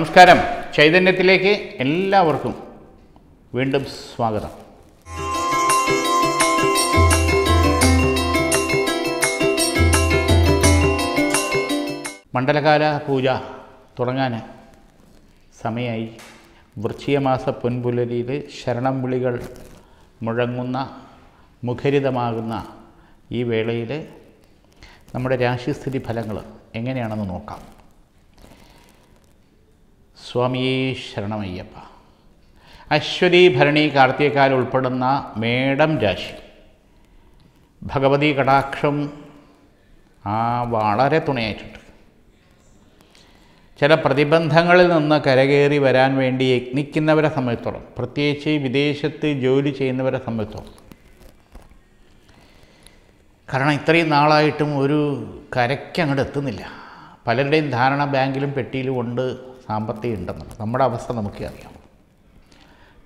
നമസ്കാരം. ചൈതന്യത്തിലേക്ക് എല്ലാവർക്കും വീണ്ടും സ്വാഗതം. മണ്ഡലകാല പൂജ തുടങ്ങാൻ സമയമായി. വൃശ്ചികമാസ പൊൻപുലരിയിൽ ശരണം വിളികൾ മുഴങ്ങുന്ന മുഖരിതമാകുന്ന ഈ വേളയിൽ നമ്മുടെ രാശിസ്ഥിതി ഫലങ്ങൾ എങ്ങനെയാണെന്ന് നോക്കാം. സ്വാമിയേ ശരണമയ്യപ്പ. അശ്വതി ഭരണി കാർത്തികക്കാൽ ഉൾപ്പെടുന്ന മേടം രാശി. ഭഗവതി കടാക്ഷം ആ വളരെ തുണയായിട്ടുണ്ട്. ചില പ്രതിബന്ധങ്ങളിൽ നിന്ന് കരകയറി വരാൻ വേണ്ടി യത്നിക്കുന്നവരെ സംബന്ധിച്ചോളം പ്രത്യേകിച്ച് വിദേശത്ത് ജോലി ചെയ്യുന്നവരെ സംബന്ധിച്ചോളം. കാരണം ഇത്രയും നാളായിട്ടും ഒരു കരയ്ക്ക് അങ്ങോട്ട് എത്തുന്നില്ല. പലരുടെയും ധാരണ ബാങ്കിലും പെട്ടിയിലും ഉണ്ട് സാമ്പത്തികം ഉണ്ടെന്നുള്ളത് നമ്മുടെ അവസ്ഥ നമുക്ക് അറിയാം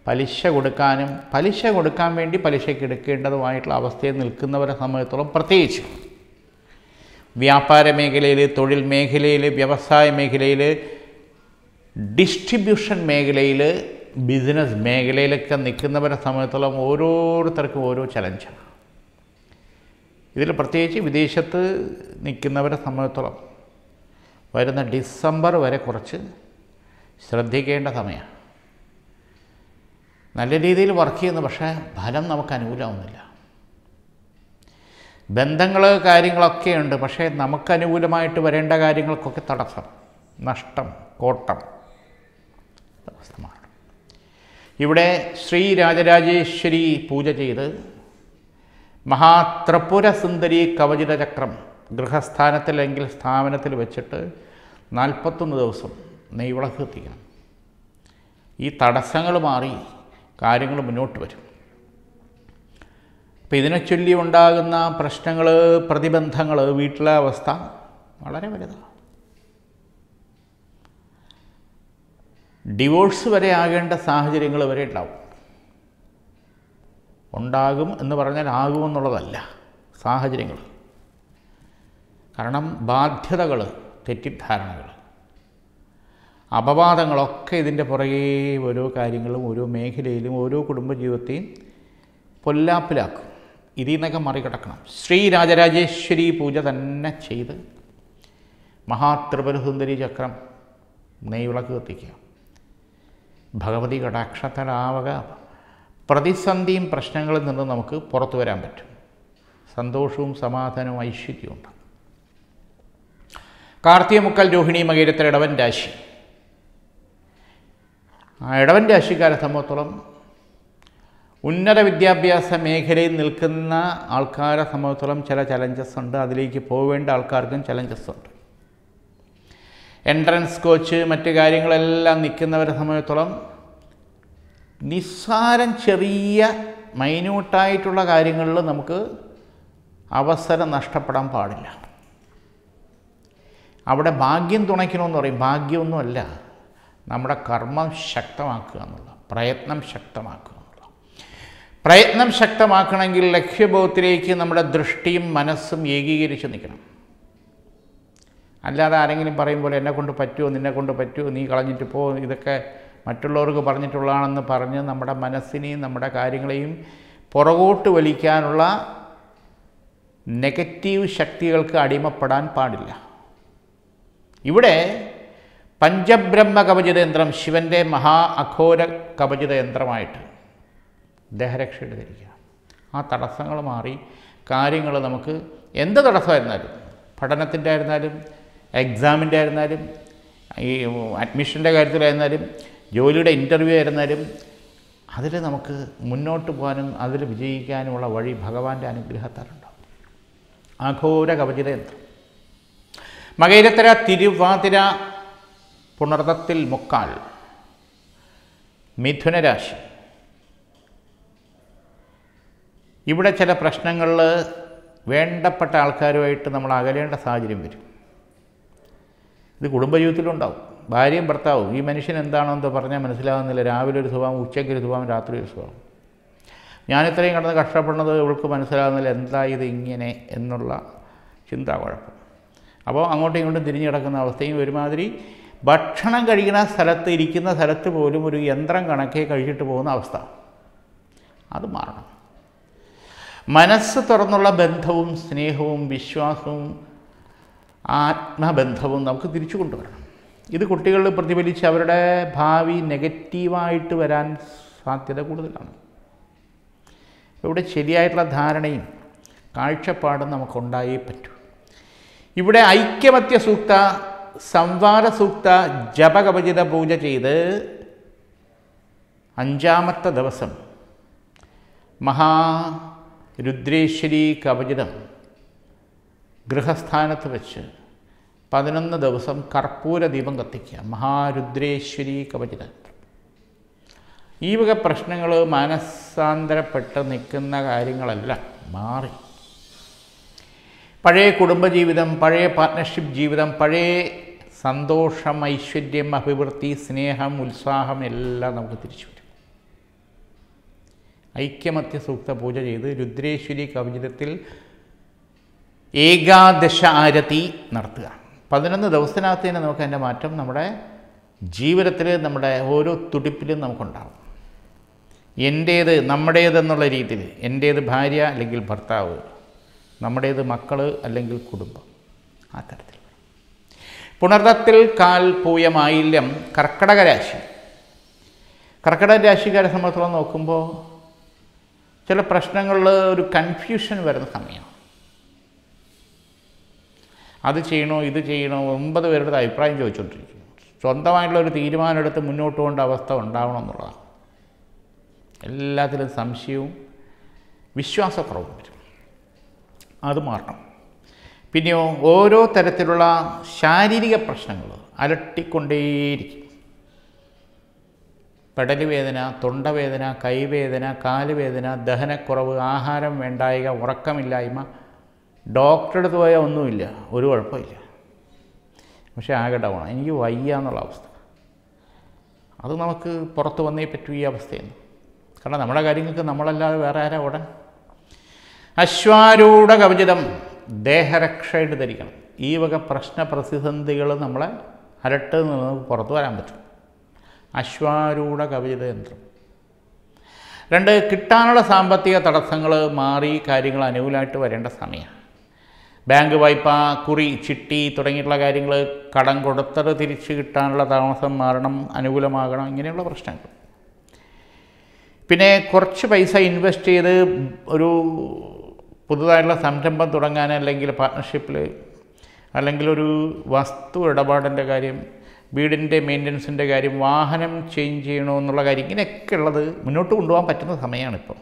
പലിശ കൊടുക്കാനും പലിശ കൊടുക്കാൻ വേണ്ടി പലിശയ്ക്ക് എടുക്കേണ്ടതുമായിട്ടുള്ള അവസ്ഥയിൽ നിൽക്കുന്നവരെ സംബന്ധിച്ചോളം പ്രത്യേകിച്ച് വ്യാപാര മേഖലയിൽ തൊഴിൽ മേഖലയിൽ വ്യവസായ മേഖലയിൽ ഡിസ്ട്രിബ്യൂഷൻ മേഖലയിൽ ബിസിനസ് മേഖലയിലൊക്കെ നിൽക്കുന്നവരെ സംബന്ധിച്ചോളം ഓരോരുത്തർക്കും ഓരോ ചലഞ്ചാണ്. ഇതിൽ പ്രത്യേകിച്ച് വിദേശത്ത് നിൽക്കുന്നവരെ സംബന്ധിച്ചോളം വരുന്ന ഡിസംബർ വരെ കുറച്ച് ശ്രദ്ധിക്കേണ്ട സമയമാണ്. നല്ല രീതിയിൽ വർക്ക് ചെയ്യുന്നു പക്ഷേ ഫലം നമുക്ക് അനുകൂലമാവുന്നില്ല. ബന്ധങ്ങൾ കാര്യങ്ങളൊക്കെ ഉണ്ട് പക്ഷേ നമുക്ക് അനുകൂലമായിട്ട് വരേണ്ട കാര്യങ്ങൾക്കൊക്കെ തടസ്സം നഷ്ടം കോട്ടം അവസ്ഥമാണ് ഇവിടെ ശ്രീ രാജരാജേശ്വരി പൂജ ചെയ്ത് മഹാത്രപുര സുന്ദരി കവചിത ചക്രം ഗൃഹസ്ഥാനത്തിൽ അല്ലെങ്കിൽ സ്ഥാപനത്തിൽ വെച്ചിട്ട് നാൽപ്പത്തൊന്ന് ദിവസം നെയ്വിളക്ക് എത്തിക്കണം ഈ തടസ്സങ്ങൾ മാറി കാര്യങ്ങൾ മുന്നോട്ട് വരും. അപ്പോൾ ഇതിനെ ചൊല്ലി ഉണ്ടാകുന്ന പ്രശ്നങ്ങൾ പ്രതിബന്ധങ്ങൾ വീട്ടിലെ അവസ്ഥ വളരെ വലുതാണ്. ഡിവോഴ്സ് വരെ ആകേണ്ട സാഹചര്യങ്ങൾ വരെ ഉണ്ടാവും. ഉണ്ടാകും എന്ന് പറഞ്ഞാൽ ആകുമെന്നുള്ളതല്ല സാഹചര്യങ്ങൾ. കാരണം ബാധ്യതകൾ തെറ്റിദ്ധാരണകൾ. അപവാദങ്ങളൊക്കെ ഇതിന്റെ പുറകെ ഓരോ കാര്യങ്ങളും ഓരോ മേഖലയിലും ഓരോ കുടുംബജീവിതത്തെയും പൊല്ലാപ്പിലാക്കും. ഇതിൽ നിന്നൊക്കെ മറികടക്കണം. ശ്രീ രാജരാജേശ്വരി പൂജ തന്നെ ചെയ്ത് മഹാത്രിപുരസുന്ദരി ചക്രം നെയ്വിളക്ക് കത്തിക്കുക. ഭഗവതി കടാക്ഷത്തലാവക. പ്രതിസന്ധിയും പ്രശ്നങ്ങളിൽ നിന്ന് നമുക്ക് പുറത്തു വരാൻ പറ്റും. സന്തോഷവും സമാധാനവും ഐശ്വര്യവും ഉണ്ട് കാർത്തിക മുക്കൽ രോഹിണി മകേരത്തിലിടവൻ രാശി. ഇടവൻ രാശിക്കാരെ സംബന്ധിച്ചോളം ഉന്നത വിദ്യാഭ്യാസ മേഖലയിൽ നിൽക്കുന്ന ആൾക്കാരെ സംബന്ധിച്ചോളം ചില ചലഞ്ചസ് ഉണ്ട്. അതിലേക്ക് പോവേണ്ട ആൾക്കാർക്കും ചലഞ്ചസ് ഉണ്ട്. എൻട്രൻസ് കോച്ച് മറ്റ് കാര്യങ്ങളെല്ലാം നിൽക്കുന്നവരെ സംബന്ധിച്ചോളം നിസ്സാരം ചെറിയ മൈന്യൂട്ടായിട്ടുള്ള കാര്യങ്ങളിൽ നമുക്ക് അവസരം നഷ്ടപ്പെടാൻ പാടില്ല. അവിടെ ഭാഗ്യം തുണയ്ക്കണമെന്ന് പറയും. ഭാഗ്യമൊന്നുമല്ല. നമ്മുടെ കർമ്മം ശക്തമാക്കുക എന്നുള്ള പ്രയത്നം ശക്തമാക്കുക എന്നുള്ള. പ്രയത്നം ശക്തമാക്കണമെങ്കിൽ ലക്ഷ്യബോധത്തിലേക്ക് നമ്മുടെ ദൃഷ്ടിയും മനസ്സും ഏകീകരിച്ച് നിൽക്കണം. അല്ലാതെ ആരെങ്കിലും പറയുമ്പോൾ എന്നെ കൊണ്ട് പറ്റുമോ? നിന്നെ കൊണ്ട് പറ്റുമോ? നീ കളഞ്ഞിട്ട് പോ. ഇതൊക്കെ മറ്റുള്ളവർക്ക് പറഞ്ഞിട്ടുള്ളതാണെന്ന് പറഞ്ഞ് നമ്മുടെ മനസ്സിനെയും നമ്മുടെ കാര്യങ്ങളെയും പുറകോട്ട് വലിക്കാനുള്ള നെഗറ്റീവ് ശക്തികൾക്ക് അടിമപ്പെടാൻ പാടില്ല. ഇവിടെ പഞ്ചബ്രഹ്മ കവചിത യന്ത്രം ശിവന്റെ മഹാ അഘോര കവചിത യന്ത്രമായിട്ട് ദേഹരക്ഷയുടെ ധരിക്കുക ആ തടസ്സങ്ങൾ മാറി കാര്യങ്ങൾ നമുക്ക് എന്ത് തടസ്സമായിരുന്നാലും പഠനത്തിന്റെ ആയിരുന്നാലും എക്സാമിന്റെ ആയിരുന്നാലും ഈ അഡ്മിഷന്റെ കാര്യത്തിലായിരുന്നാലും ജോലിയുടെ ഇന്റർവ്യൂ ആയിരുന്നാലും അതിൽ നമുക്ക് മുന്നോട്ട് പോകാനും അതിൽ വിജയിക്കാനുമുള്ള വഴി ഭഗവാന്റെ അനുഗ്രഹത്താലുണ്ടാവും അഘോര കവചിത യന്ത്രം മകയിരത്തര തിരുവാതിര പുണർത്തത്തിൽ മുക്കാൽ. മിഥുനരാശി. ഇവിടെ ചില പ്രശ്നങ്ങളിൽ വേണ്ടപ്പെട്ട ആൾക്കാരുമായിട്ട് നമ്മൾ അകലേണ്ട സാഹചര്യം വരും. ഇത് കുടുംബജീവിതത്തിലുണ്ടാവും. ഭാര്യയും ഭർത്താവും. ഈ മനുഷ്യൻ എന്താണെന്ന് പറഞ്ഞാൽ മനസ്സിലാകുന്നില്ല. രാവിലെ ഒരു സ്വഭാവം ഉച്ചയ്ക്ക് ഒരു സ്വഭാവം രാത്രി ഒരു സ്വഭാവം. ഞാനിത്രയും കിടന്ന് കഷ്ടപ്പെടുന്നത് ഇവൾക്ക് മനസ്സിലാകുന്നില്ല. എന്താ ഇത് ഇങ്ങനെ എന്നുള്ള ചിന്താ കുഴപ്പം. അപ്പോൾ അങ്ങോട്ടും ഇങ്ങോട്ടും തിരിഞ്ഞു കിടക്കുന്ന അവസ്ഥയും ഒരുമാതിരി ഭക്ഷണം കഴിക്കുന്ന സ്ഥലത്ത് ഇരിക്കുന്ന സ്ഥലത്ത് പോലും ഒരു യന്ത്രം കണക്കെ കഴിച്ചിട്ട് പോകുന്ന അവസ്ഥ. അത് മാറണം. മനസ്സ് തുറന്നുള്ള ബന്ധവും സ്നേഹവും വിശ്വാസവും ആത്മബന്ധവും നമുക്ക് തിരിച്ചു കൊണ്ടുവരണം. ഇത് കുട്ടികളിൽ പ്രതിഫലിച്ച് അവരുടെ ഭാവി നെഗറ്റീവായിട്ട് വരാൻ സാധ്യത കൂടുതലാണ്. ഇവിടെ ശരിയായിട്ടുള്ള ധാരണയും കാഴ്ചപ്പാടും നമുക്കുണ്ടായേ പറ്റൂ. ഇവിടെ ഐക്യമത്യ സൂക്ത സംവാര സൂക്ത ജപകവചിത പൂജ ചെയ്ത് അഞ്ചാമത്തെ ദിവസം മഹാ രുദ്രേശ്വരി കവചിതം ഗൃഹസ്ഥാനത്ത് വെച്ച് പതിനൊന്ന് ദിവസം കർപ്പൂര ദീപം കത്തിക്കുക. മഹാരുദ്രേശ്വരി കവചിതം. ഈ വക പ്രശ്നങ്ങൾ മാനസാന്തരപ്പെട്ട് നിൽക്കുന്ന കാര്യങ്ങളല്ല മാറി. പഴയ കുടുംബജീവിതം പഴയ പാർട്ട്ണർഷിപ്പ് ജീവിതം പഴയ സന്തോഷം ഐശ്വര്യം അഭിവൃദ്ധി സ്നേഹം ഉത്സാഹം എല്ലാം നമുക്ക് തിരിച്ചു വരും. ഐക്യമത്യ സൂക്ത പൂജ ചെയ്ത് രുദ്രേശ്വരി കവചിതത്തിൽ ഏകാദശ ആരതി നടത്തുക. പതിനൊന്ന് ദിവസത്തിനകത്ത് തന്നെ നമുക്ക് അതിന്റെ മാറ്റം നമ്മുടെ ജീവിതത്തിൽ നമ്മുടെ ഓരോ തുടിപ്പിലും നമുക്കുണ്ടാകും എന്റേത് നമ്മുടേതെന്നുള്ള രീതിയിൽ എന്റേത് ഭാര്യ അല്ലെങ്കിൽ ഭർത്താവ് നമ്മുടേത് മക്കൾ അല്ലെങ്കിൽ കുടുംബം ആ തരത്തിൽ. പുണർദത്തിൽ കാൽ പൂയമായില്യം കർക്കടക രാശി. കർക്കടക രാശിക്കാരെ സംബന്ധിച്ചോളം നോക്കുമ്പോൾ ചില പ്രശ്നങ്ങളിൽ ഒരു കൺഫ്യൂഷൻ വരുന്ന സമയമാണ് അത് ചെയ്യണോ ഇത് ചെയ്യണോ ഒമ്പത് പേരുടെ അഭിപ്രായം ചോദിച്ചുകൊണ്ടിരിക്കുന്നു സ്വന്തമായിട്ടുള്ള ഒരു തീരുമാനം എടുത്ത് മുന്നോട്ട് കൊണ്ട അവസ്ഥ ഉണ്ടാവണം എന്നുള്ളതാണ്. എല്ലാത്തിലും സംശയവും വിശ്വാസക്കുറവും വരും. അത് മാറണം. പിന്നെയോ ഓരോ തരത്തിലുള്ള ശാരീരിക പ്രശ്നങ്ങൾ അലട്ടിക്കൊണ്ടേയിരിക്കും. പെടലുവേദന തൊണ്ടവേദന കൈവേദന കാലുവേദന ദഹനക്കുറവ് ആഹാരം വേണ്ടായിക ഉറക്കമില്ലായ്മ ഡോക്ടറുടെ അടുത്ത് പോയാൽ ഒന്നുമില്ല ഒരു കുഴപ്പമില്ല. പക്ഷേ ആകെ ഡൗൺ എനിക്ക് വയ്യ എന്നുള്ള അവസ്ഥ. അത് നമുക്ക് പുറത്ത് വന്നേ പറ്റൂ ഈ അവസ്ഥയെന്ന്. കാരണം നമ്മുടെ കാര്യങ്ങൾക്ക് നമ്മളല്ലാതെ വേറെ ആരാ ഉടൻ? അശ്വാരൂഢ കവചിതം. ദേഹരക്ഷയായിട്ട് ധരിക്കണം. ഈ വക പ്രശ്ന പ്രതിസന്ധികൾ നമ്മളെ അരട്ട് നിന്ന് നമുക്ക് പുറത്തു വരാൻ പറ്റും. അശ്വാരൂഢ കവചിത യന്ത്രം രണ്ട് കിട്ടാനുള്ള സാമ്പത്തിക തടസ്സങ്ങൾ മാറി കാര്യങ്ങൾ അനുകൂലമായിട്ട് വരേണ്ട സമയമാണ് ബാങ്ക് വായ്പ കുറി ചിട്ടി തുടങ്ങിയിട്ടുള്ള കാര്യങ്ങൾ കടം കൊടുത്തത് തിരിച്ച് കിട്ടാനുള്ള താമസം മാറണം അനുകൂലമാകണം ഇങ്ങനെയുള്ള പ്രശ്നങ്ങൾ. പിന്നെ കുറച്ച് പൈസ ഇൻവെസ്റ്റ് ചെയ്ത് ഒരു പുതുതായിട്ടുള്ള സംരംഭം തുടങ്ങാൻ അല്ലെങ്കിൽ പാർട്ട്ണർഷിപ്പിൽ അല്ലെങ്കിൽ ഒരു വസ്തു ഇടപാടിന്റെ കാര്യം വീടിന്റെ മെയിന്റനൻസിന്റെ കാര്യം വാഹനം ചേഞ്ച് ചെയ്യണമെന്നുള്ള കാര്യം ഇങ്ങനെയൊക്കെ ഉള്ളത് മുന്നോട്ട് കൊണ്ടുപോകാൻ പറ്റുന്ന സമയമാണിപ്പോൾ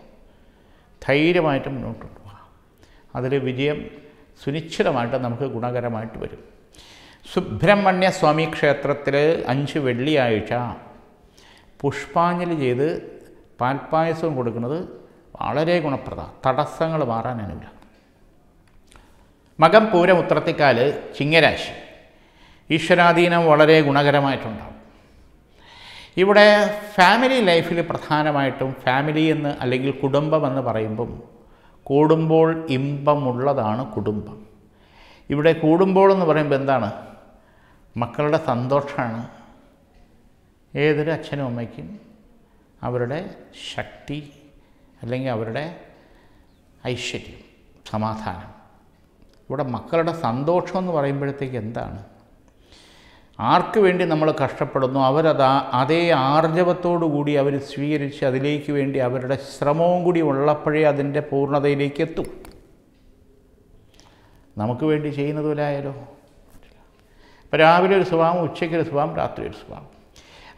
ധൈര്യമായിട്ട് മുന്നോട്ട് കൊണ്ടുപോകാം. അതിൽ വിജയം സുനിശ്ചിതമായിട്ട് നമുക്ക് ഗുണകരമായിട്ട് വരും. സുബ്രഹ്മണ്യ സ്വാമി ക്ഷേത്രത്തിൽ അഞ്ച് വെള്ളിയാഴ്ച പുഷ്പാഞ്ജലി ചെയ്ത് പാൽപ്പായസവും കൊടുക്കുന്നത് വളരെ ഗുണപ്രദ. തടസ്സങ്ങൾ മാറാൻ അനുകൂല മകം പൂരം ഉത്രത്തിക്കാൽ ചിങ്ങരാശി. ഈശ്വരാധീനം വളരെ ഗുണകരമായിട്ടുണ്ടാകും ഇവിടെ ഫാമിലി ലൈഫിൽ പ്രധാനമായിട്ടും ഫാമിലി എന്ന് അല്ലെങ്കിൽ കുടുംബം എന്ന് പറയുമ്പം കൂടുമ്പോൾ ഇമ്പമുള്ളതാണ് കുടുംബം. ഇവിടെ കൂടുമ്പോൾ എന്ന് പറയുമ്പോൾ എന്താണ്? മക്കളുടെ സന്തോഷമാണ്. ഏതൊരു അച്ഛനും അമ്മയ്ക്കും അവരുടെ ശക്തി അല്ലെങ്കിൽ അവരുടെ ഐശ്വര്യം സമാധാനം. ഇവിടെ മക്കളുടെ സന്തോഷം എന്ന് പറയുമ്പോഴത്തേക്ക് എന്താണ്? ആർക്ക് വേണ്ടി നമ്മൾ കഷ്ടപ്പെടുന്നു? അവരത് അതേ ആർജവത്തോടു കൂടി അവർ സ്വീകരിച്ച് അതിലേക്ക് വേണ്ടി അവരുടെ ശ്രമവും കൂടി ഉള്ളപ്പോഴേ അതിന്റെ പൂർണതയിലേക്ക് എത്തും. നമുക്ക് വേണ്ടി ചെയ്യുന്നത് പോലെ ആയാലോ? ഇപ്പോൾ രാവിലെ ഒരു സ്വഭാവം ഉച്ചയ്ക്ക് ഒരു സ്വഭാവം രാത്രി ഒരു സ്വഭാവം.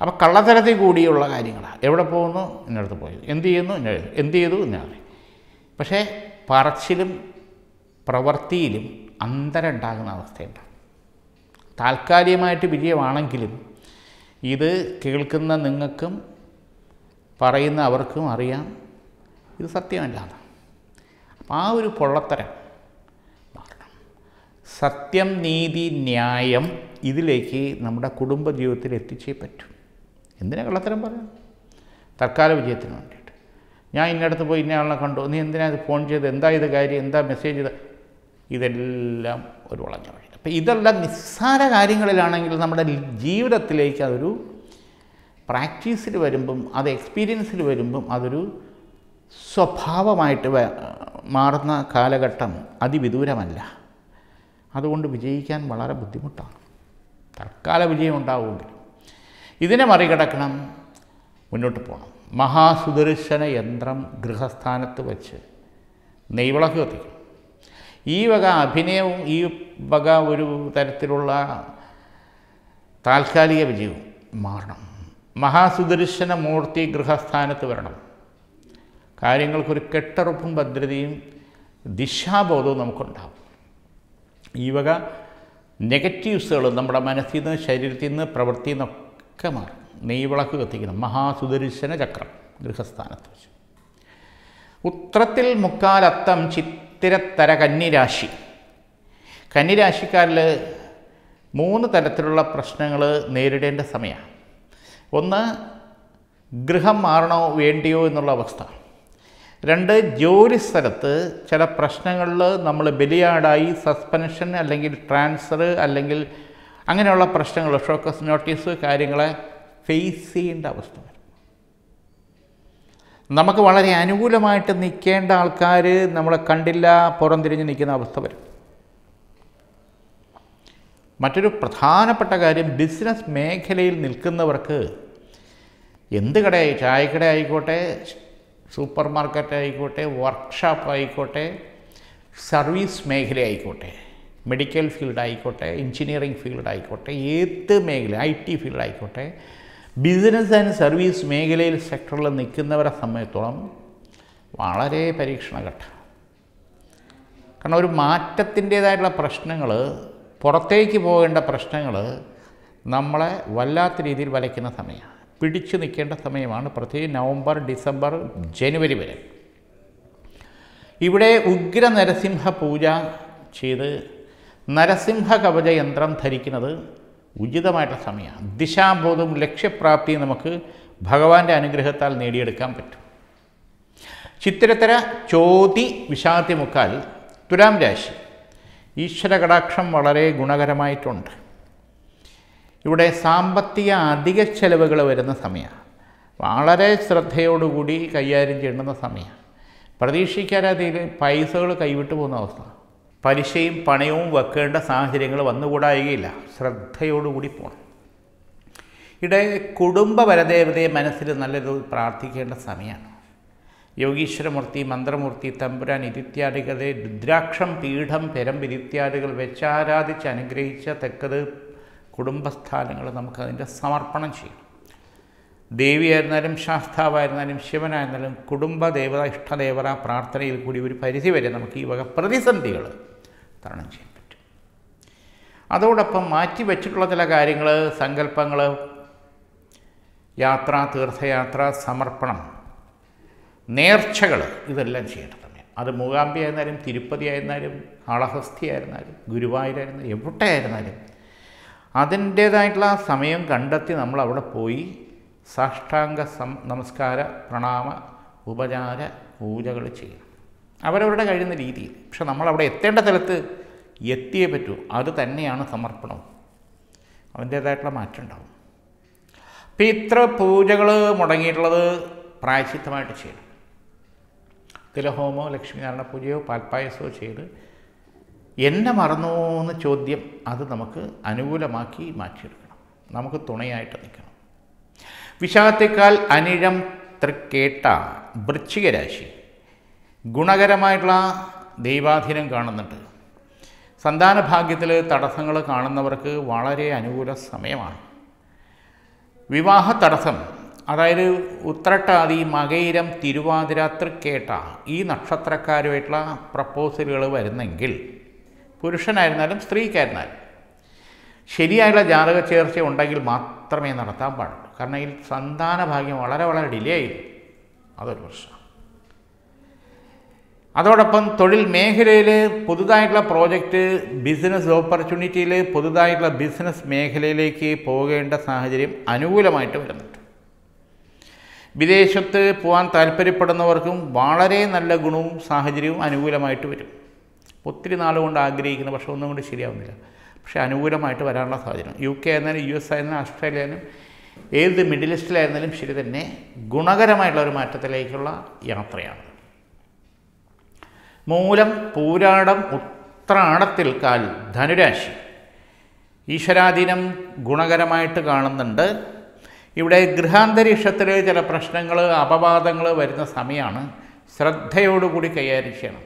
അപ്പോൾ കള്ളത്തരത്തിൽ കൂടിയുള്ള കാര്യങ്ങളാണ് എവിടെ പോകുന്നു? ഇന്നടുത്ത് പോയി. എന്ത് ചെയ്യുന്നു? എന്ത് ചെയ്തു? ഇന്നാണ് പക്ഷേ പറച്ചിലും പ്രവൃത്തിയിലും അന്തരം ഉണ്ടാകുന്ന അവസ്ഥയുണ്ട്. താൽക്കാലികമായിട്ട് വിജയമാണെങ്കിലും ഇത് കേൾക്കുന്ന നിങ്ങൾക്കും പറയുന്ന അവർക്കും അറിയാം. ഇത് സത്യമല്ലാതെ. അപ്പം ആ ഒരു പൊള്ളത്തരം മാറണം. സത്യം നീതി ന്യായം ഇതിലേക്ക് നമ്മുടെ കുടുംബ ജീവിതത്തിൽ എത്തിച്ചേ പറ്റൂ. എന്തിനാ കള്ളത്തരം പറയാം തൽക്കാല വിജയത്തിന് വേണ്ടിയിട്ട്. ഞാൻ ഇന്നടത്ത് പോയി ഇന്നയാളെ കണ്ടു. നീ എന്തിനാ ഇത് ഫോൺ ചെയ്ത് എന്താ ഇത് കാര്യം? എന്താ മെസ്സേജ് ചെയ്ത് ഇതെല്ലാം ഒരു വളഞ്ഞ വഴി അപ്പം ഇതെല്ലാം നിസ്സാര കാര്യങ്ങളിലാണെങ്കിൽ നമ്മുടെ ജീവിതത്തിലേക്ക് അതൊരു പ്രാക്ടീസിൽ വരുമ്പം അത് എക്സ്പീരിയൻസിൽ വരുമ്പം അതൊരു സ്വഭാവമായിട്ട് മാറുന്ന കാലഘട്ടം അതിവിദൂരമല്ല. അതുകൊണ്ട് വിജയിക്കാൻ വളരെ ബുദ്ധിമുട്ടാണ്. തൽക്കാല വിജയം ഉണ്ടാവുമെങ്കിൽ ഇതിനെ മറികടക്കണം. മുന്നോട്ട് പോകണം മഹാസുദർശന യന്ത്രം ഗൃഹസ്ഥാനത്ത് വച്ച് നെയ്വിളക്ക് കത്തിക്കും. ഈ വക അഭിനയവും ഈ വക ഒരു തരത്തിലുള്ള താൽക്കാലിക വിജയവും മാറണം. മഹാസുദർശന മൂർത്തി ഗൃഹസ്ഥാനത്ത് വരണം. കാര്യങ്ങൾക്കൊരു കെട്ടുറപ്പും ഭദ്രതയും ദിശാബോധവും നമുക്കുണ്ടാവും. ഈ വക നെഗറ്റീവ്സുകൾ നമ്മുടെ മനസ്സിൽ നിന്ന് ശരീരത്തിൽ നിന്ന് പ്രവൃത്തിയിൽ നിന്നൊക്കെ മാറും നെയ്വിളക്ക് കത്തിക്കണം മഹാസുദർശന ചക്രം. ഗൃഹസ്ഥാനത്ത് വെച്ച്. ഉത്രത്തിൽ മുക്കാലത്തം ചിത്തിരത്തര കന്നിരാശി. കന്നിരാശിക്കാരിൽ മൂന്ന് തരത്തിലുള്ള പ്രശ്നങ്ങൾ നേരിടേണ്ട സമയമാണ് ഒന്ന് ഗൃഹം മാറണോ വേണ്ടിയോ എന്നുള്ള അവസ്ഥ. രണ്ട് ജോലി സ്ഥലത്ത് ചില പ്രശ്നങ്ങളിൽ നമ്മൾ ബലിയാടായി സസ്പെൻഷൻ അല്ലെങ്കിൽ ട്രാൻസ്ഫർ അല്ലെങ്കിൽ അങ്ങനെയുള്ള പ്രശ്നങ്ങൾ ഷോക്കസ് നോട്ടീസ് കാര്യങ്ങളെ ഫേസ് ചെയ്യേണ്ട അവസ്ഥ വരും. നമുക്ക് വളരെ അനുകൂലമായിട്ട് നിൽക്കേണ്ട ആൾക്കാർ നമ്മളെ കണ്ടില്ല പുറംതിരിഞ്ഞ് നിൽക്കുന്ന അവസ്ഥ വരും. മറ്റൊരു പ്രധാനപ്പെട്ട കാര്യം ബിസിനസ് മേഖലയിൽ നിൽക്കുന്നവർക്ക് എന്ത് കടയായി ചായക്കട ആയിക്കോട്ടെ സൂപ്പർ മാർക്കറ്റ് ആയിക്കോട്ടെ വർക്ക്ഷോപ്പ് ആയിക്കോട്ടെ സർവീസ് മേഖല ആയിക്കോട്ടെ മെഡിക്കൽ ഫീൽഡ് ആയിക്കോട്ടെ എഞ്ചിനീയറിംഗ് ഫീൽഡ് ആയിക്കോട്ടെ ഏത് മേഖല ഐ ടി ഫീൽഡ് ആയിക്കോട്ടെ ബിസിനസ് ആൻഡ് സർവീസ് മേഖലയിൽ സെക്ടറിൽ നിൽക്കുന്നവരെ സംബന്ധിച്ചോളം വളരെ പരീക്ഷണഘട്ടം. കാരണം ഒരു മാറ്റത്തിന്റേതായിട്ടുള്ള പ്രശ്നങ്ങൾ പുറത്തേക്ക് പോകേണ്ട പ്രശ്നങ്ങൾ നമ്മളെ വല്ലാത്ത രീതിയിൽ വലയ്ക്കുന്ന സമയമാണ്. പിടിച്ചു നിൽക്കേണ്ട സമയമാണ്. പ്രത്യേകിച്ച് നവംബർ ഡിസംബർ ജനുവരി വരെ. ഇവിടെ ഉഗ്ര നരസിംഹ പൂജ ചെയ്ത് നരസിംഹ കവച യന്ത്രം ധരിക്കുന്നത് ഉചിതമായിട്ടുള്ള സമയമാണ്. ദിശാബോധവും ലക്ഷ്യപ്രാപ്തിയും നമുക്ക് ഭഗവാന്റെ അനുഗ്രഹത്താൽ നേടിയെടുക്കാൻ പറ്റും. ചിത്തിരത്തര ചോതി വിഷാദി മുക്കാൽ തുലാം രാശി. ഈശ്വര കടാക്ഷം വളരെ ഗുണകരമായിട്ടുണ്ട്. ഇവിടെ സാമ്പത്തിക അധിക ചെലവുകൾ വരുന്ന സമയമാണ്. വളരെ ശ്രദ്ധയോടുകൂടി കൈകാര്യം ചെയ്യേണ്ടുന്ന സമയമാണ്. പ്രതീക്ഷിക്കാതെ പൈസകൾ കൈവിട്ടു പോകുന്ന അവസ്ഥ. പലിശയും പണയവും വെക്കേണ്ട സാഹചര്യങ്ങൾ വന്നുകൂടായികയില്ല. ശ്രദ്ധയോടുകൂടി പോകണം ഇവിടെ കുടുംബ വരദേവതയെ മനസ്സിൽ നല്ലൊരു പ്രാർത്ഥിക്കേണ്ട സമയമാണ്. യോഗീശ്വരമൂർത്തി മന്ത്രമൂർത്തി തമ്പുരാൻ ഇതിത്യാദികളെ രുദ്രാക്ഷം പീഠം പെരമ്പ് ഇതിത്യാദികൾ വെച്ചാരാധിച്ച് അനുഗ്രഹിച്ച തെക്കത് കുടുംബസ്ഥാനങ്ങൾ നമുക്കതിന്റെ സമർപ്പണം ചെയ്യണം. ദേവിയായിരുന്നാലും ശാസ്താവായിരുന്നാലും ശിവനായിരുന്നാലും കുടുംബ ദേവത ഇഷ്ടദേവത പ്രാർത്ഥനയിൽ കൂടി ഒരു പരിധി വരെ നമുക്ക് ഈ വക പ്രതിസന്ധികൾ തരണം ചെയ്യാൻ പറ്റും. അതോടൊപ്പം മാറ്റി വെച്ചിട്ടുള്ള ചില കാര്യങ്ങൾ സങ്കല്പങ്ങൾ യാത്ര തീർത്ഥയാത്ര സമർപ്പണം നേർച്ചകൾ ഇതെല്ലാം ചെയ്യേണ്ട സമയം. അത് മൂകാംബി ആയിരുന്നാലും തിരുപ്പതി ആയിരുന്നാലും ആളഹസ്തി ആയിരുന്നാലും ഗുരുവായൂരായിരുന്നാലും എവിടെ ആയിരുന്നാലും അതിന്റേതായിട്ടുള്ള സമയം കണ്ടെത്തി നമ്മൾ അവിടെ പോയി സാഷ്ടാംഗ സം നമസ്കാര പ്രണാമ ഉപചാര പൂജകൾ ചെയ്യണം അവരവരുടെ കഴിയുന്ന രീതിയിൽ. പക്ഷെ നമ്മളവിടെ എത്തേണ്ട സ്ഥലത്ത് എത്തിയേ പറ്റൂ. അത് തന്നെയാണ് സമർപ്പണം അതിന്റേതായിട്ടുള്ള മാറ്റം ഉണ്ടാവും അപ്പം ഇത്ര പൂജകൾ മുടങ്ങിയിട്ടുള്ളത് പ്രായശിത്തമായിട്ട് ചെയ്യണം. തിലഹോമോ ലക്ഷ്മീനാരായണ പൂജയോ പാൽപ്പായസമോ ചെയ്ത് എന്നെ മറന്നോ എന്ന് ചോദ്യം അത് നമുക്ക് അനുകൂലമാക്കി മാറ്റിയെടുക്കണം. നമുക്ക് തുണയായിട്ട് നിൽക്കണം. വിശാഖത്തേക്കാൾ അനിഴം തൃക്കേട്ട വൃശ്ചികരാശി. ഗുണകരമായിട്ടുള്ള ദൈവാധീനം കാണുന്നുണ്ട്. സന്താന ഭാഗ്യത്തിൽ തടസ്സങ്ങൾ കാണുന്നവർക്ക് വളരെ അനുകൂല സമയമാണ്. വിവാഹ തടസ്സം അതായത് ഉത്രട്ടാതി മകയിരം തിരുവാതിര തൃക്കേട്ട ഈ നക്ഷത്രക്കാരുമായിട്ടുള്ള പ്രപ്പോസലുകൾ വരുന്നെങ്കിൽ പുരുഷനായിരുന്നാലും സ്ത്രീക്കായിരുന്നാലും ശരിയായുള്ള ജാതക ചേർച്ച ഉണ്ടെങ്കിൽ മാത്രമേ നടത്താൻ പാടുള്ളൂ. കാരണം ഈ സന്താന ഭാഗ്യം വളരെ വളരെ ഡിലേ ആയി അതൊരു പ്രശ്നം. അതോടൊപ്പം തൊഴിൽ മേഖലയിൽ പുതുതായിട്ടുള്ള പ്രോജക്റ്റ് ബിസിനസ് ഓപ്പർച്യൂണിറ്റിയിൽ പുതുതായിട്ടുള്ള ബിസിനസ് മേഖലയിലേക്ക് പോകേണ്ട സാഹചര്യം അനുകൂലമായിട്ട് വരുന്നുണ്ട്. വിദേശത്ത് പോകാൻ താല്പര്യപ്പെടുന്നവർക്കും വളരെ നല്ല ഗുണവും സാഹചര്യവും അനുകൂലമായിട്ട് വരും. ഒത്തിരി നാളുകൊണ്ട് ആഗ്രഹിക്കുന്ന പക്ഷെ ഒന്നും കൊണ്ട് ശരിയാവുന്നില്ല. പക്ഷേ അനുകൂലമായിട്ട് വരാനുള്ള സാഹചര്യം. യു കെ ആയിരുന്നാലും യു എസ് ആയിരുന്നാലും ഓസ്ട്രേലിയ ആയാലും ഏത് മിഡിൽ ഈസ്റ്റിലായിരുന്നാലും ശരി തന്നെ ഗുണകരമായിട്ടുള്ള ഒരു മാറ്റത്തിലേക്കുള്ള യാത്രയാണ്. മൂലം പൂരാടം ഉത്രാടത്തിൽ കാൽ ധനുരാശി. ഈശ്വരാധീനം ഗുണകരമായിട്ട് കാണുന്നുണ്ട്. ഇവിടെ ഗൃഹാന്തരീക്ഷത്തിൽ ചില പ്രശ്നങ്ങൾ അപവാദങ്ങൾ വരുന്ന സമയമാണ് ശ്രദ്ധയോടുകൂടി കൈകാര്യം ചെയ്യണം.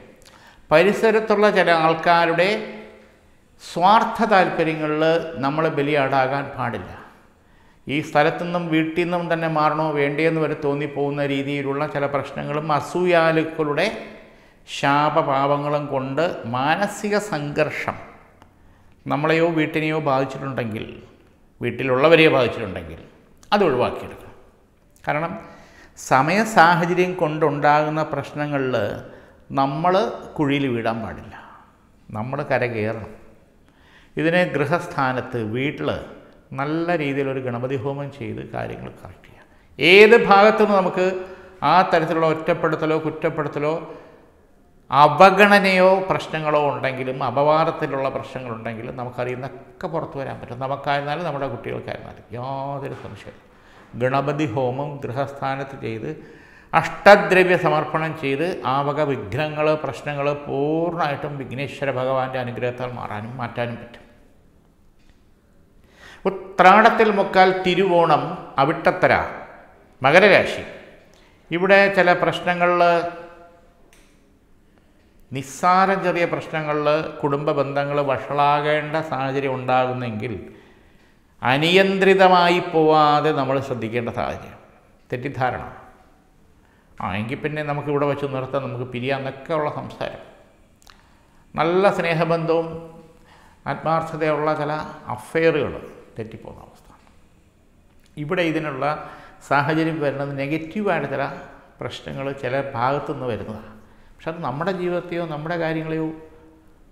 പരിസരത്തുള്ള ചില ആൾക്കാരുടെ സ്വാർത്ഥ താല്പര്യങ്ങളിൽ നമ്മൾ ബലിയാടാകാൻ പാടില്ല. ഈ സ്ഥലത്തു നിന്നും വീട്ടിൽ നിന്നും തന്നെ മാറണോ വേണ്ടേന്ന് വരെ തോന്നിപ്പോകുന്ന രീതിയിലുള്ള ചില പ്രശ്നങ്ങളും അസൂയാലുക്കളുടെ ശാപപാപങ്ങളും കൊണ്ട് മാനസിക സംഘർഷം നമ്മളെയോ വീട്ടിനെയോ ബാധിച്ചിട്ടുണ്ടെങ്കിൽ വീട്ടിലുള്ളവരെയോ ബാധിച്ചിട്ടുണ്ടെങ്കിൽ അത് ഒഴിവാക്കിയെടുക്കണം. കാരണം സമയ സാഹചര്യം കൊണ്ടുണ്ടാകുന്ന പ്രശ്നങ്ങളിൽ നമ്മൾ കുഴിയിൽ വീടാൻ പാടില്ല. നമ്മൾ കരകയറണം ഇതിനെ ഗൃഹസ്ഥാനത്ത് വീട്ടിൽ നല്ല രീതിയിലൊരു ഗണപതി ഹോമം ചെയ്ത് കാര്യങ്ങൾ കറക്റ്റ് ചെയ്യുക ഏത് ഭാഗത്തുനിന്ന് നമുക്ക് ആ തരത്തിലുള്ള ഒറ്റപ്പെടുത്തലോ കുറ്റപ്പെടുത്തലോ അവഗണനയോ പ്രശ്നങ്ങളോ ഉണ്ടെങ്കിലും അപവാദത്തിലുള്ള പ്രശ്നങ്ങളുണ്ടെങ്കിലും നമുക്കറിയുന്നൊക്കെ പുറത്തു വരാൻ പറ്റും. നമുക്കായിരുന്നാലും നമ്മുടെ കുട്ടികൾക്കായിരുന്നാലും യാതൊരു സംശയവും ഗണപതി ഹോമം ഗൃഹസ്ഥാനത്ത് ചെയ്ത് അഷ്ടദ്രവ്യ സമർപ്പണം ചെയ്ത് ആ വക വിഘ്നങ്ങൾ പ്രശ്നങ്ങൾ പൂർണമായിട്ടും വിഘ്നേശ്വര ഭഗവാന്റെ അനുഗ്രഹത്താൽ മാറാനും മാറ്റാനും പറ്റും. ഉത്രാടത്തിൽ മുക്കാൽ തിരുവോണം അവിട്ടത്തര മകരരാശി. ഇവിടെ ചില പ്രശ്നങ്ങളിൽ നിസ്സാരം ചെറിയ പ്രശ്നങ്ങളിൽ കുടുംബ ബന്ധങ്ങൾ വഷളാകേണ്ട സാഹചര്യം ഉണ്ടാകുന്നെങ്കിൽ അനിയന്ത്രിതമായി പോവാതെ നമ്മൾ ശ്രദ്ധിക്കേണ്ട സാഹചര്യം. തെറ്റിദ്ധാരണ. ആ എങ്കിൽ പിന്നെ നമുക്ക് ഇവിടെ വെച്ച് നിർത്താം നമുക്ക് പിരിയാന്നൊക്കെ ഉള്ള സംസാരം. നല്ല സ്നേഹബന്ധവും ആത്മാർത്ഥതയുള്ള ചില അഫെയറുകൾ. തെറ്റിപ്പോകുന്ന അവസ്ഥ. ഇവിടെ ഇതിനുള്ള സാഹചര്യം വരുന്നത് നെഗറ്റീവായിട്ട് ചില പ്രശ്നങ്ങൾ ചില ഭാഗത്തു നിന്ന് വരുന്നതാണ്. പക്ഷെ അത് നമ്മുടെ ജീവിതത്തെയോ നമ്മുടെ കാര്യങ്ങളെയോ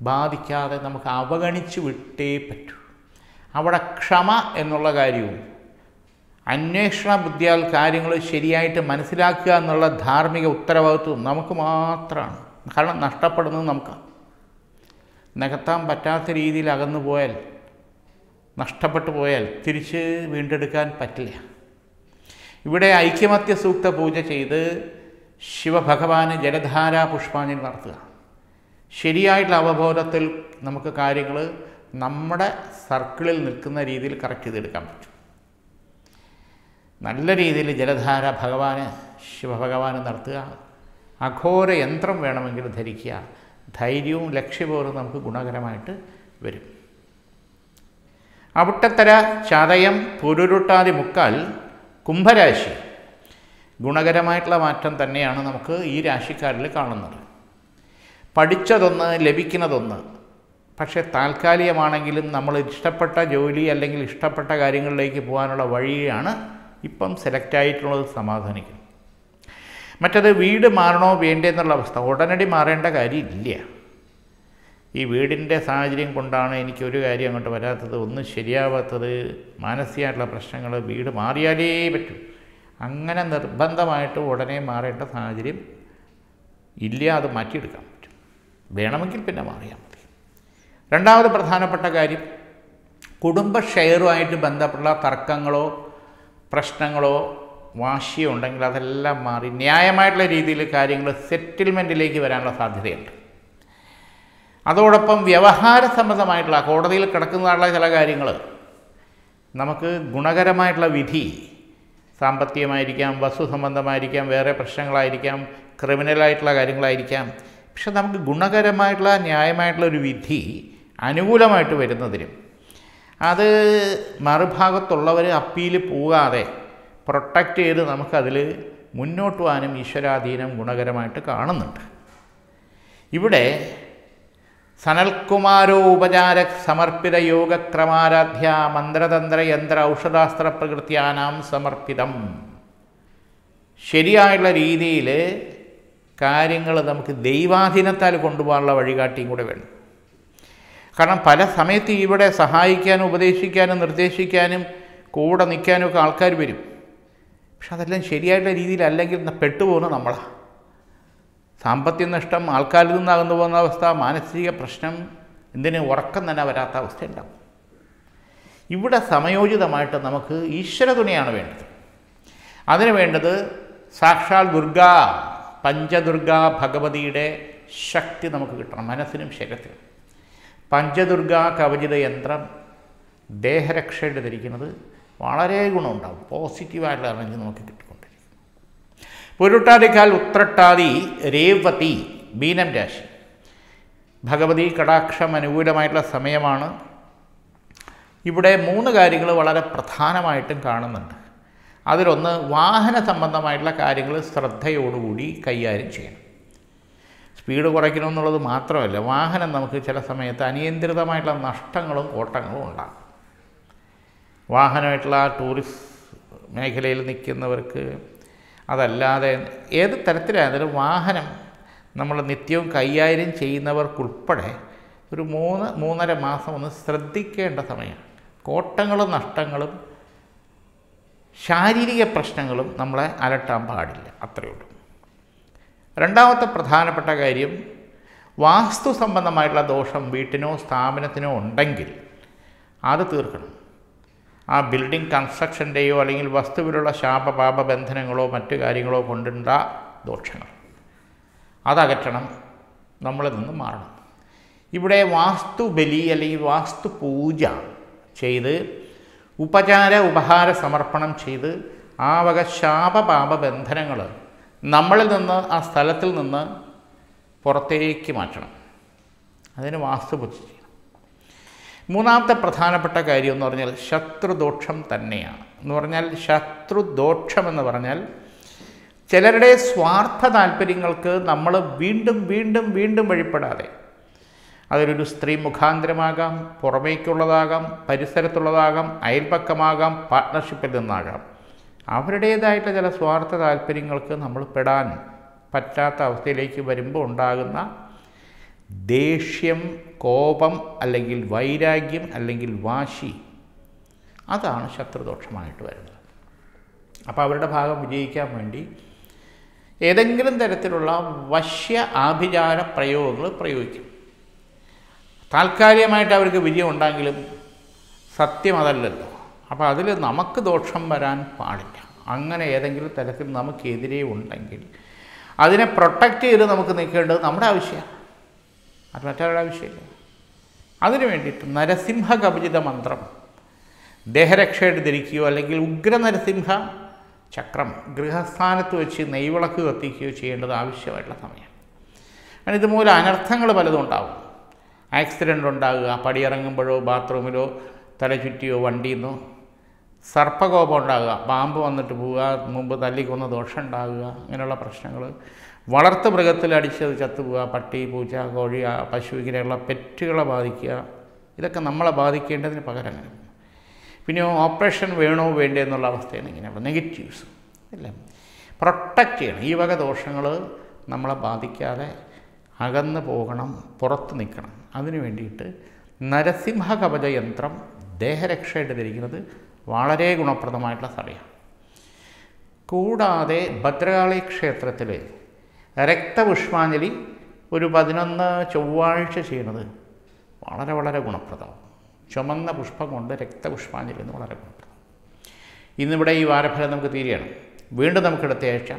ബാധിക്കാതെ നമുക്ക് അവഗണിച്ച് വിട്ടേ പറ്റൂ. അവിടെ ക്ഷമ എന്നുള്ള കാര്യവും അന്വേഷണ ബുദ്ധിയാൽ കാര്യങ്ങൾ ശരിയായിട്ട് മനസ്സിലാക്കുക എന്നുള്ള ധാർമ്മിക ഉത്തരവാദിത്വം നമുക്ക് മാത്രമാണ്. കാരണം നഷ്ടപ്പെടുന്നത് നമുക്കാണ് നികത്താൻ പറ്റാത്ത രീതിയിൽ അകന്നു പോയാൽ നഷ്ടപ്പെട്ടു പോയാൽ തിരിച്ച് വീണ്ടെടുക്കാൻ പറ്റില്ല. ഇവിടെ ഐക്യമത്യ സൂക്ത പൂജ ചെയ്ത് ശിവഭഗവാന് ജലധാരാ പുഷ്പാഞ്ജലി നടത്തുക. ശരിയായിട്ടുള്ള അവബോധത്തിൽ നമുക്ക് കാര്യങ്ങൾ നമ്മുടെ സർക്കിളിൽ നിൽക്കുന്ന രീതിയിൽ കറക്റ്റ് ചെയ്തെടുക്കാൻ പറ്റും. നല്ല രീതിയിൽ ജലധാര ഭഗവാന് ശിവഭഗവാന് നടത്തുക. അഘോര യന്ത്രം വേണമെങ്കിൽ ധരിക്കുക. ധൈര്യവും ലക്ഷ്യബോധവും നമുക്ക് ഗുണകരമായിട്ട് വരും. അവിട്ടത്തര ചതയം പുരുരുട്ടാതി മുക്കാൽ കുംഭരാശി. ഗുണകരമായിട്ടുള്ള മാറ്റം തന്നെയാണ് നമുക്ക് ഈ രാശിക്കാരിൽ കാണുന്നത്. പഠിച്ചതൊന്ന് ലഭിക്കുന്നതൊന്ന്. പക്ഷേ താൽക്കാലികമാണെങ്കിലും നമ്മൾ ഇഷ്ടപ്പെട്ട ജോലി അല്ലെങ്കിൽ ഇഷ്ടപ്പെട്ട കാര്യങ്ങളിലേക്ക് പോകാനുള്ള വഴിയാണ് ഇപ്പം സെലക്ട് ആയിട്ടുള്ളത് സമാധാനിക്കുന്നത്. മറ്റത് വീട് മാറണോ വേണ്ടേ എന്നുള്ള അവസ്ഥ. ഉടനടി മാറേണ്ട കാര്യമില്ല. ഈ വീടിന്റെ സാഹചര്യം കൊണ്ടാണ് എനിക്ക് ഒരു കാര്യം അങ്ങോട്ട് വരാത്തത്. ഒന്നും ശരിയാവാത്തത് മാനസികമായിട്ടുള്ള പ്രശ്നങ്ങൾ വീട് മാറിയാലേ പറ്റൂ. അങ്ങനെ നിർബന്ധമായിട്ട് ഉടനെ മാറേണ്ട സാഹചര്യം ഇല്ല അത് മാറ്റിയെടുക്കാൻ പറ്റും. വേണമെങ്കിൽ പിന്നെ മാറിയാൽ മതി. രണ്ടാമത് പ്രധാനപ്പെട്ട കാര്യം കുടുംബ ഷെയറുമായിട്ട് ബന്ധപ്പെട്ട തർക്കങ്ങളോ പ്രശ്നങ്ങളോ വാശിയോ ഉണ്ടെങ്കിൽ അതെല്ലാം മാറി ന്യായമായിട്ടുള്ള രീതിയിൽ കാര്യങ്ങൾ സെറ്റിൽമെന്റിലേക്ക് വരാനുള്ള സാധ്യതയുണ്ട്. അതോടൊപ്പം വ്യവഹാര സംബന്ധമായിട്ടുള്ള കോടതിയിൽ കിടക്കുന്നതായിട്ടുള്ള ചില കാര്യങ്ങൾ നമുക്ക് ഗുണകരമായിട്ടുള്ള വിധി സാമ്പത്തികമായിരിക്കാം വസ്തു സംബന്ധമായിരിക്കാം വേറെ പ്രശ്നങ്ങളായിരിക്കാം ക്രിമിനലായിട്ടുള്ള കാര്യങ്ങളായിരിക്കാം. പക്ഷെ നമുക്ക് ഗുണകരമായിട്ടുള്ള ന്യായമായിട്ടുള്ള ഒരു വിധി അനുകൂലമായിട്ട് വരുന്നതിനും അത് മറുഭാഗത്തുള്ളവർ അപ്പീൽ പോകാതെ പ്രൊട്ടക്റ്റ് ചെയ്ത് നമുക്കതിൽ മുന്നോട്ട് പോകാനും ഈശ്വരാധീനം ഗുണകരമായിട്ട് കാണുന്നുണ്ട്. ഇവിടെ സനൽകുമാരോ ഉപചാര സമർപ്പിത. യോഗക്രമാരാധ്യ മന്ത്രതന്ത്ര യന്ത്ര ഔഷധാസ്ത്ര പ്രകൃത്യാനാം സമർപ്പിതം ശരിയായുള്ള രീതിയിൽ കാര്യങ്ങൾ നമുക്ക് ദൈവാധീനത്താൽ കൊണ്ടുപോകാനുള്ള വഴികാട്ടിയും കൂടെ വേണം. കാരണം പല സമയത്ത് ഇവിടെ സഹായിക്കാനും ഉപദേശിക്കാനും നിർദ്ദേശിക്കാനും കൂടെ നിൽക്കാനും ഒക്കെ ആൾക്കാർ വരും. പക്ഷെ അതെല്ലാം ശരിയായിട്ടുള്ള രീതിയിലല്ലെങ്കിൽ പെട്ടുപോകുന്നത് നമ്മളാണ് സാമ്പത്തിക നഷ്ടം ആൾക്കാരിൽ നിന്നാകുന്നു പോകുന്ന അവസ്ഥ മാനസിക പ്രശ്നം എന്തിന് ഉറക്കം തന്നെ വരാത്ത അവസ്ഥ ഉണ്ടാവും ഇവിടെ സമയോചിതമായിട്ട് നമുക്ക് ഈശ്വര തുണയാണ് വേണ്ടത്. അതിന് വേണ്ടത് സാക്ഷാൽ ദുർഗ പഞ്ചദുർഗ ഭഗവതിയുടെ ശക്തി നമുക്ക് കിട്ടണം മനസ്സിനും ശരീരത്തിനും. പഞ്ചദുർഗ കവചിത യന്ത്രം ദേഹരക്ഷയുടെ ധരിക്കുന്നത് വളരെ ഗുണമുണ്ടാകും പോസിറ്റീവായിട്ടുള്ള എനർജി നമുക്ക് കിട്ടിക്കൊണ്ടിരിക്കും പൊരുട്ടാതിക്കാൽ ഉത്രട്ടാതി രേവതി മീനം രാശി. ഭഗവതി കടാക്ഷം അനുകൂലമായിട്ടുള്ള സമയമാണ്. ഇവിടെ മൂന്ന് കാര്യങ്ങൾ വളരെ പ്രധാനമായിട്ടും കാണുന്നുണ്ട്. അതിലൊന്ന് വാഹന സംബന്ധമായിട്ടുള്ള കാര്യങ്ങൾ ശ്രദ്ധയോടുകൂടി കൈകാര്യം ചെയ്യണം. സ്പീഡ് കുറയ്ക്കണമെന്നുള്ളത് മാത്രമല്ല വാഹനം നമുക്ക് ചില സമയത്ത് അനിയന്ത്രിതമായിട്ടുള്ള നഷ്ടങ്ങളും ഓട്ടങ്ങളും ഉണ്ടാകും. വാഹനമായിട്ടുള്ള ടൂറിസ്റ്റ് മേഖലയിൽ നിൽക്കുന്നവർക്ക് അതല്ലാതെ ഏത് തരത്തിലായാലും വാഹനം നമ്മൾ നിത്യവും കൈകാര്യം ചെയ്യുന്നവർക്കുൾപ്പെടെ ഒരു മൂന്ന് മൂന്നര മാസം ഒന്ന് ശ്രദ്ധിക്കേണ്ട സമയമാണ്. കോട്ടങ്ങളും നഷ്ടങ്ങളും ശാരീരിക പ്രശ്നങ്ങളും നമ്മളെ അലട്ടാൻ പാടില്ല. അത്രയേ ഉള്ളൂ. രണ്ടാമത്തെ പ്രധാനപ്പെട്ട കാര്യം വാസ്തു സംബന്ധമായിട്ടുള്ള ദോഷം വീട്ടിനോ സ്ഥാപനത്തിനോ ഉണ്ടെങ്കിൽ അത് തീർക്കണം. ആ ബിൽഡിംഗ് കൺസ്ട്രക്ഷന്റെയോ അല്ലെങ്കിൽ വസ്തുവിലുള്ള ശാപപാപ ബന്ധനങ്ങളോ മറ്റു കാര്യങ്ങളോ കൊണ്ടുണ്ട ദോഷങ്ങൾ. അതകറ്റണം നമ്മളിൽ നിന്ന് മാറണം. ഇവിടെ വാസ്തുബലി അല്ലെങ്കിൽ വാസ്തു പൂജ ചെയ്ത് ഉപചാര ഉപഹാര സമർപ്പണം ചെയ്ത് ആ വക ശാപപാപ ബന്ധനങ്ങൾ നമ്മളിൽ നിന്ന് ആ സ്ഥലത്തിൽ നിന്ന് പുറത്തേക്ക് മാറ്റണം. അതിന് വാസ്തുപൂജ ചെയ്യണം. മൂന്നാമത്തെ പ്രധാനപ്പെട്ട കാര്യം എന്ന് പറഞ്ഞാൽ ശത്രുദോഷം തന്നെയാണ്. എന്ന് പറഞ്ഞാൽ ശത്രുദോഷം എന്ന് പറഞ്ഞാൽ ചിലരുടെ സ്വാർത്ഥ താല്പര്യങ്ങൾക്ക് നമ്മൾ വീണ്ടും വീണ്ടും വീണ്ടും വഴിപ്പെടാതെ അതിലൊരു സ്ത്രീ മുഖാന്തരമാകാം പുറമേക്കുള്ളതാകാം പരിസരത്തുള്ളതാകാം അയൽപ്പക്കമാകാം പാർട്ട്ണർഷിപ്പിൽ നിന്നാകാം. അവരുടേതായിട്ടുള്ള ചില സ്വാർത്ഥ താല്പര്യങ്ങൾക്ക് നമ്മൾ പെടാൻ പറ്റാത്ത അവസ്ഥയിലേക്ക് വരുമ്പോൾ ഉണ്ടാകുന്ന ദേഷ്യം കോപം അല്ലെങ്കിൽ വൈരാഗ്യം അല്ലെങ്കിൽ വാശി. അതാണ് ശത്രുദോഷമായിട്ട് വരുന്നത്. അപ്പോൾ അവരുടെ ഭാഗം വിജയിക്കാൻ വേണ്ടി ഏതെങ്കിലും തരത്തിലുള്ള വശ്യ ആഭിചാര പ്രയോഗങ്ങൾ പ്രയോഗിക്കും. താൽക്കാലികമായിട്ട് അവർക്ക് വിജയം ഉണ്ടെങ്കിലും സത്യം അതല്ലല്ലോ. അപ്പോൾ അതിൽ നമുക്ക് ദോഷം വരാൻ പാടില്ല. അങ്ങനെ ഏതെങ്കിലും തരത്തിൽ നമുക്കെതിരെ ഉണ്ടെങ്കിൽ അതിനെ പ്രൊട്ടക്റ്റ് ചെയ്ത് നമുക്ക് നിൽക്കേണ്ടത് നമ്മുടെ ആവശ്യമാണ്. അത് മറ്റൊരാളുടെ ആവശ്യമില്ല. അതിനു വേണ്ടിയിട്ട് നരസിംഹ കപചിത മന്ത്രം. ദേഹരക്ഷയായിട്ട് ധരിക്കുകയോ അല്ലെങ്കിൽ ഉഗ്ര നരസിംഹ ചക്രം ഗൃഹസ്ഥാനത്ത് വെച്ച് നെയ്വിളക്ക് കത്തിക്കുകയോ ചെയ്യേണ്ടത് ആവശ്യമായിട്ടുള്ള സമയം. കാരണം ഇതുമൂലം അനർത്ഥങ്ങൾ പലതും ഉണ്ടാവും. ആക്സിഡന്റ് ഉണ്ടാകുക പടിയിറങ്ങുമ്പോഴോ ബാത്റൂമിലോ തലചുറ്റിയോ വണ്ടിയിൽ സർപ്പകോപം ഉണ്ടാകുക പാമ്പ് വന്നിട്ട് പോവുക മുമ്പ് തല്ലിക്കൊന്ന ദോഷം ഉണ്ടാകുക അങ്ങനെയുള്ള പ്രശ്നങ്ങൾ വളർത്തു മൃഗത്തിൽ അടിച്ചത് ചത്തുപോവുക പട്ടി പൂച്ച കോഴി പശു ഇങ്ങനെയുള്ള പെറ്റുകളെ ബാധിക്കുക ഇതൊക്കെ നമ്മളെ ബാധിക്കേണ്ടതിന് പകരം അങ്ങനെ പിന്നെ ഓപ്പറേഷൻ വേണോ വേണ്ടേ എന്നുള്ള അവസ്ഥയാണ് ഇങ്ങനെയുള്ള നെഗറ്റീവ്സ് അല്ലേ? പ്രൊട്ടക്റ്റ് ചെയ്യണം. ഈ വക ദോഷങ്ങൾ നമ്മളെ ബാധിക്കാതെ അകന്ന് പോകണം പുറത്ത് നിൽക്കണം. അതിനു വേണ്ടിയിട്ട് നരസിംഹ കവച യന്ത്രം ദേഹരക്ഷയായിട്ട് ധരിക്കുന്നത് വളരെ ഗുണപ്രദമായിട്ടുള്ള സമയമാണ് കൂടാതെ ഭദ്രകാളി ക്ഷേത്രത്തിൽ രക്തപുഷ്പാഞ്ജലി ഒരു പതിനൊന്ന് ചൊവ്വാഴ്ച ചെയ്യുന്നത് വളരെ വളരെ ഗുണപ്രദമാണ് ചുമന്ന പുഷ്പം കൊണ്ട് രക്തപുഷ്പാഞ്ജലി എന്ന് വളരെ ഗുണപ്രദം. ഇന്നിവിടെ ഈ വാരഫലം നമുക്ക് തീരുകയാണ്. വീണ്ടും നമുക്ക് അടുത്ത ആഴ്ച